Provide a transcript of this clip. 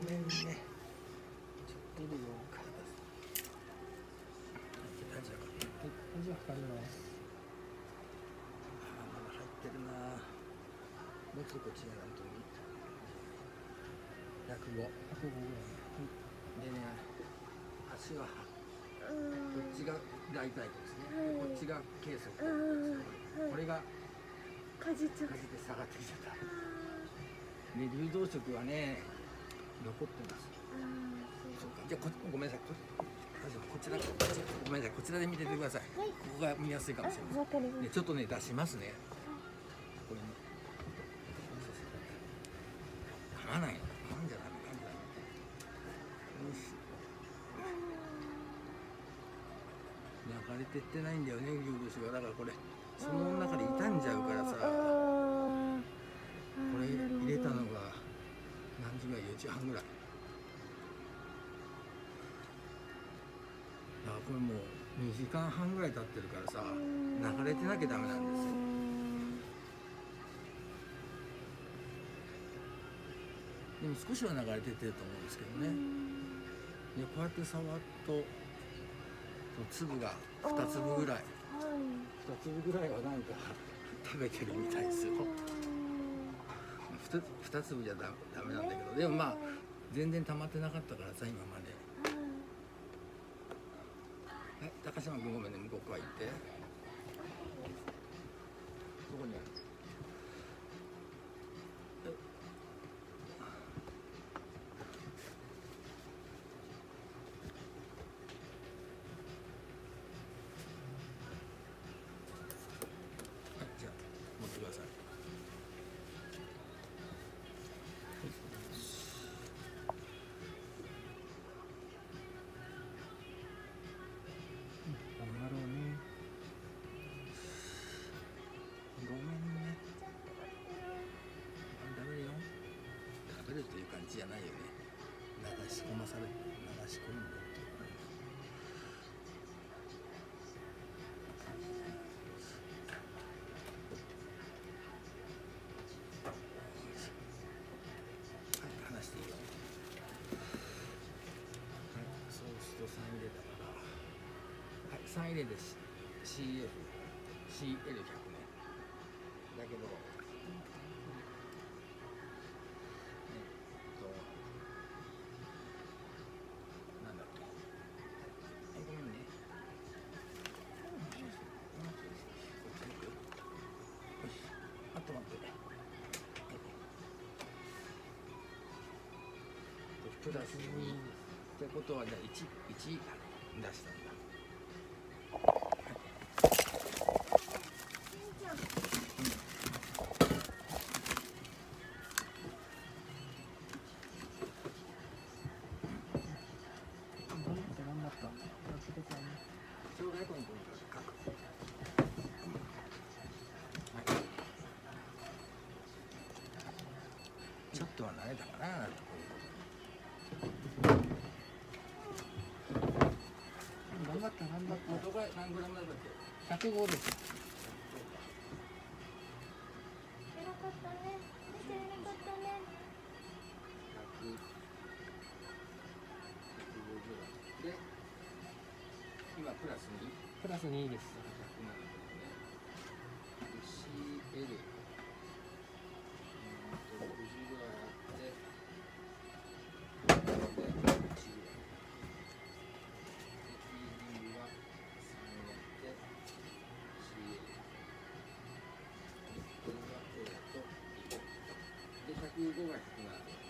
ごめんね。ちょっといるよ体大丈夫はい大丈夫かかりますあーまだ入ってるなもうちょっとこっちやらん。と105 105ぐらいでね足はこっちが大腿骨ですね、こっちが頸側これが果実風で下がってきちゃったで流動食はね残ってます。そうか。じゃあこごめんなさい。ここちらこちらごめんなさい。こちらで見ててください、はい。ここが見やすいかもしれません。ですちょっとね出しますね。これね噛まないの噛んじゃダメ噛んじゃダメよし流れてってないんだよね牛串がだからこれその中で傷んじゃうからさこれ入れたのが何時ぐらい4時半ぐらい。だからこれもう2時間半ぐらい経ってるからさ流れてなきゃダメなんですよ。でも少しは流れてってると思うんですけどね。でこうやって触ると粒が2粒ぐらい。2粒ぐらいはなんか食べてるみたいですよ 2, 2粒じゃダダメなんだけどでもまあ全然溜まってなかったからさ今まで。はい高島君ごめんね向こう側行って。そこにある？じゃないよね。流し込まされて流し込むんだってはい話していいよ。はいそうすると3入れたからはい、3入れです CF CL100 ねだけどあと待って。はいプラス2ってことはじゃあ1、1出したんだ。頑張った頑張ったやってくださいねちょうだいこの子に書くはいちょっとはななんてこ頑張った頑張っういう元が何グラムだったっけた105です偉かったね。見て偉かったね。100 150で今プラス2プラス2です CL うんと60空語学は